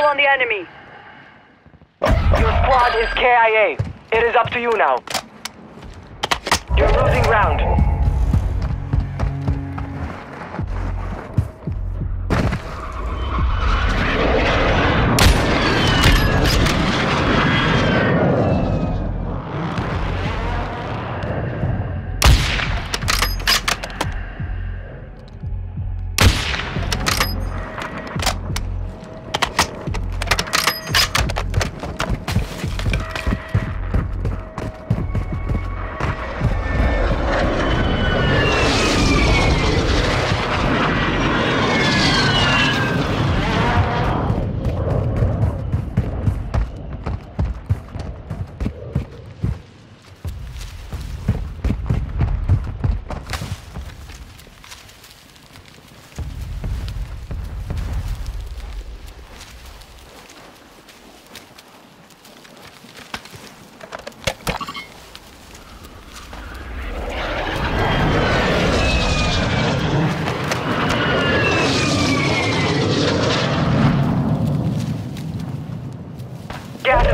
on the enemy. Your squad is KIA. It is up to you now. You're losing ground.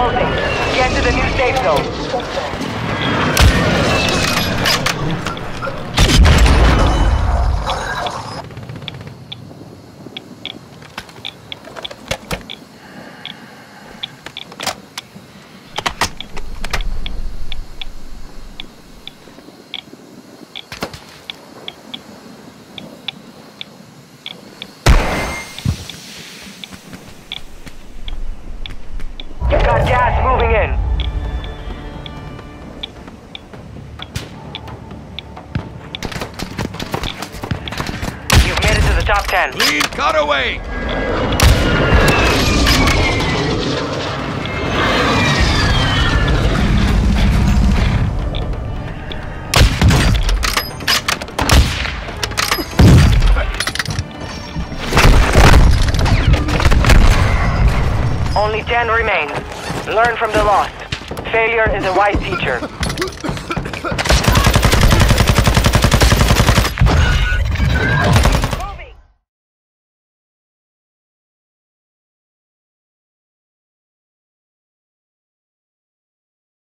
Closing. Get to the new safe zone. Moving in. You've made it to the top 10. Lead cutaway! Only 10 remain. Learn from the loss. Failure is a wise teacher.